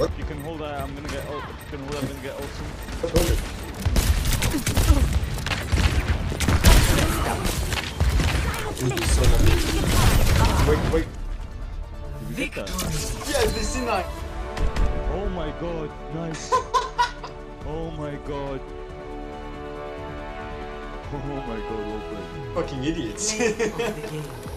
What? You can hold that, I'm gonna get ult. You can hold that, I'm gonna get ult soon. Let's hold it. Wait, wait. Victor. Yes, this is nice. Oh my god, nice. oh my god. Oh my god, well played. Fucking idiots.